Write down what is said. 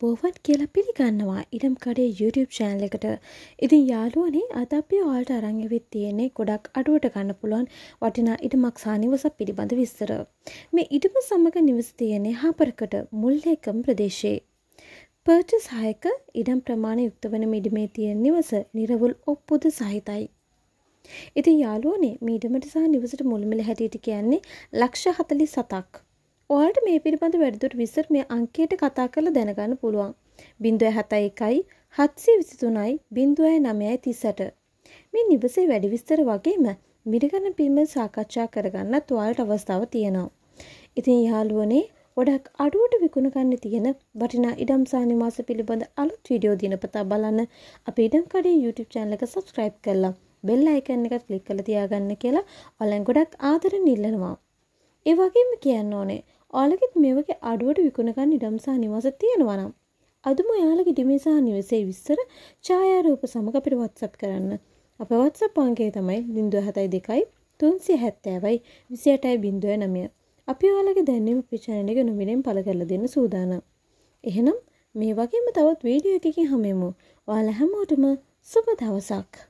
බෝවන් කියලා පිළිගන්නවා ඉඩම් කඩේ YouTube චෑනල එකට ඉතින් යාළුවනේ අද අපි ඔයාලට අරන් ඇවිත් තියෙන්නේ ගොඩක් අඩුවට ගන්න පුළුවන් වටිනා ඉඩමක් සහ නිවසක් පිළිබඳ විස්තර. මේ ඉඩම සමග නිවස තියෙන්නේ හාපරකට මුල්ලේකම් ප්‍රදේශයේ. පර්චස් හයක ඉඩම් ප්‍රමාණය යුක්ත වන මිඩමේ තියෙන නිවස නිරවුල් ඔප්පුද සහිතයි. ඉතින් යාළුවනේ මීඩමට සහ නිවසට මුල්මල හැටියට කියන්නේ ලක්ෂ හතලි සතක්. ඔයාලට මේ පිළිබඳ වැඩිදුර විස්තර මේ අංකයට කතා කරලා දැනගන්න පුළුවන්. 071යි 723යි 09යි 38. මේ නිවසේ වැඩි විස්තර වගේම මිඩගන්න පිළිබඳ සාකච්ඡා කරගන්නත් ඔයාලට අවස්ථාව තියෙනවා. ඉතින් යාළුවනේ ගොඩක් අඩුවට විකුණ ගන්න තියෙන වටිනා ඉඩම් සහ නිවාස පිළිබඳ අලුත් වීඩියෝ දිනපතා බලන්න අපේ ඉඩම් කඩේ YouTube channel එක subscribe කරලා බෙල් අයිකන් එක ක්ලික් කරලා තියාගන්න කියලා ඔයාලෙන් ගොඩක් ආදරෙන් ඉල්ලනවා. ඒ වගේම කියන්න ඕනේ ඔයාලගෙත් මේ වගේ අඩුවට විකුණගන්න ඉඩම් සහ නිවාස තියෙනවා නම් අදම ඔයාලගේ ඉඩමේ සහ නිවසේ විස්තර ඡායාරූප සමග අපිට WhatsApp කරන්න. අපේ WhatsApp අංකය තමයි 072යි 370යි 28යි 09. අපි ඔයාලගේ දැනුම අපේ channel එක නොමිලෙන් පළ කරලා දෙන්න සූදානම්. එහෙනම් මේ වගේම තවත් වීඩියෝ එකකින් හමෙමු. ඔයාලා හැමෝටම සුබ දවසක්.